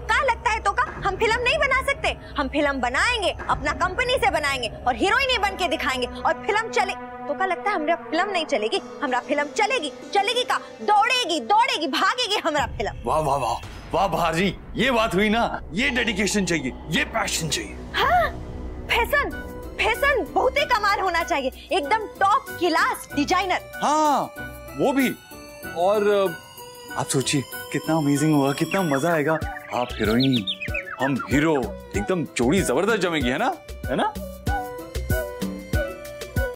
क्या लगता है तो का हम फ़िल्म नहीं बना सकते। हम फ़िल्म बनाएँगे अपना कंपनी से बनाएँगे और हीरोइन बन के दिखाएँगे और फ़िल्म चले। तो क्या लगता है हमारा फ़िल्म नहीं चलेगी? हमारा फ़िल्म चलेगी। चलेगी का? दौड़ेगी दौड़ेगी भागेगी हमारा फ़िल्म। वाह वाह वाह। वाह बाहर जी ये बात हुई ना? ये डेडिकेशन चाहिए ये पैशन चाहिए। हाँ फ़ैशन फ़ैशन बहुत ही कमाल होना चाहिए। एकदम टॉप क्लास डिज़ाइनर हाँ वो भी। और आप सोचिए, कितना अमेजिंग होगा, कितना मज़ा आएगा। आप हीरोइन हम हीरो एकदम जोड़ी ज़बरदस्त जमेगी, है ना? है ना?